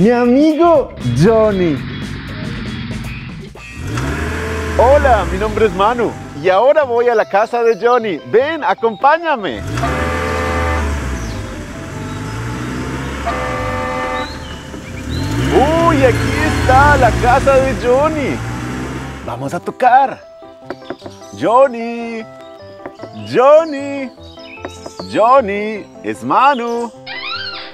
mi amigo Johnny. Hola, mi nombre es Manu y ahora voy a la casa de Johnny. Ven, acompáñame. Uy, aquí está la casa de Johnny. Vamos a tocar. Johnny. Johnny. Johnny, es Manu.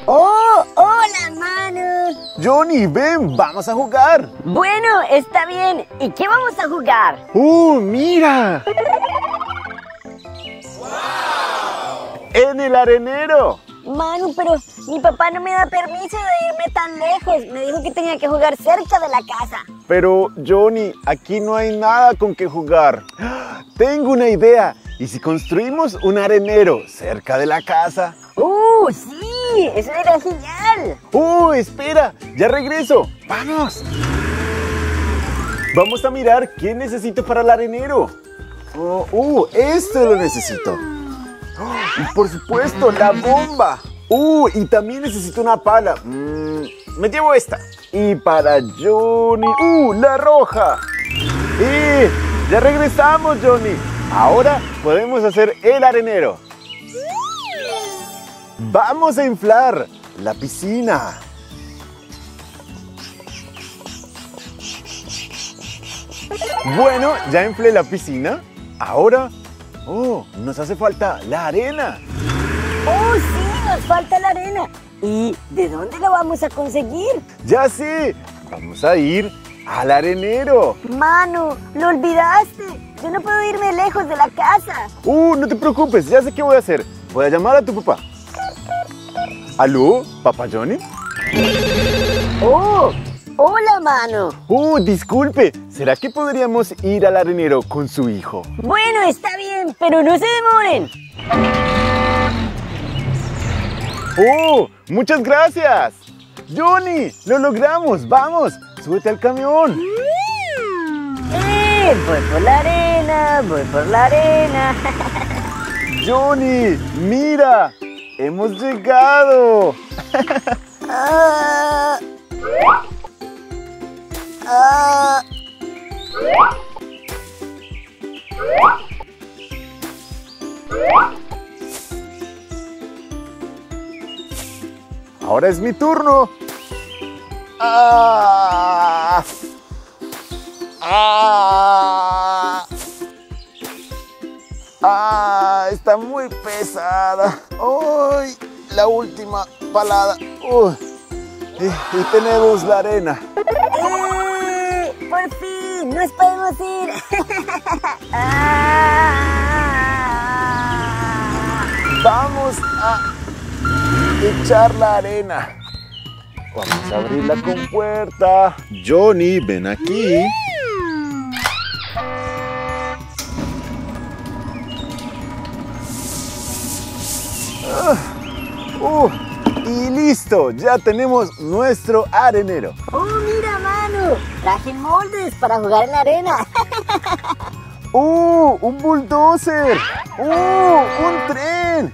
¡Oh! ¡Hola, Manu! Johnny, ven, vamos a jugar. Bueno, está bien. ¿Y qué vamos a jugar? ¡Uh, mira! En el arenero. Manu, pero mi papá no me da permiso de irme tan lejos. Me dijo que tenía que jugar cerca de la casa. Pero, Johnny, aquí no hay nada con que jugar. Tengo una idea. ¿Y si construimos un arenero cerca de la casa? ¡Uh, sí! ¡Eso era genial! ¡Uh, espera! ¡Ya regreso! ¡Vamos! Vamos a mirar qué necesito para el arenero. Oh, ¡Uh, esto lo necesito! Oh, y por supuesto, la bomba. ¡Uh, y también necesito una pala! Mm, me llevo esta. Y para Johnny... ¡Uh, la roja! ¡Eh! ¡Ya regresamos, Johnny! Ahora podemos hacer el arenero. Vamos a inflar la piscina. Bueno, ya inflé la piscina. Ahora, oh, nos hace falta la arena. ¡Oh, sí! Nos falta la arena. ¿Y de dónde lo vamos a conseguir? Ya sé, vamos a ir al arenero. Manu, lo olvidaste. Yo no puedo irme lejos de la casa. Uh, no te preocupes, ya sé qué voy a hacer. Voy a llamar a tu papá. ¿Aló, papá Johnny? ¡Oh! ¡Hola, Manu! Uh, disculpe, ¿será que podríamos ir al arenero con su hijo? Bueno, está bien, pero no se demoren. ¡Oh! ¡Muchas gracias! ¡Johnny! ¡Lo logramos! ¡Vamos! ¡Súbete al camión! ¡Eh! Voy por la arena, voy por la arena. ¡Johnny! ¡Mira! ¡Hemos llegado! Ah. Ah. Ahora es mi turno. ¡Ah! ¡Ah! ¡Ah! Está muy pesada. ¡Ay! La última palada. Y tenemos la arena. ¡Eh! ¡Por fin! ¡Nos podemos ir! Ah. Vamos a echar la arena. Vamos a abrir la compuerta. Johnny, ven aquí. Ah, uh, y listo, ya tenemos nuestro arenero. ¡Oh, mira, Manu! Traje moldes para jugar en la arena. ¡Uh! ¡Un bulldozer! ¡Uh! ¡Un tren!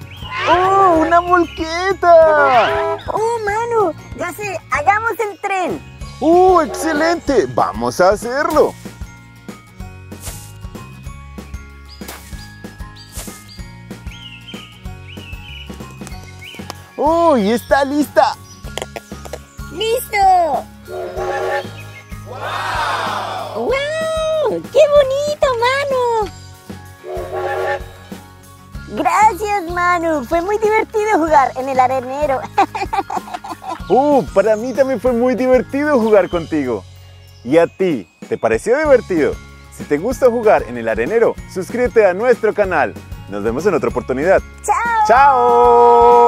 ¡Uh! ¡Una volqueta! ¡Oh, Manu! Ya sé, hagamos el tren. ¡Uh! ¡Excelente! ¡Vamos a hacerlo! ¡Uy! ¡Está lista! ¡Listo! ¡Wow! ¡Qué bonito, Manu! Gracias, Manu. Fue muy divertido jugar en el arenero. ¡Uh! Para mí también fue muy divertido jugar contigo. ¿Y a ti? ¿Te pareció divertido? Si te gusta jugar en el arenero, suscríbete a nuestro canal. Nos vemos en otra oportunidad. ¡Chao! ¡Chao!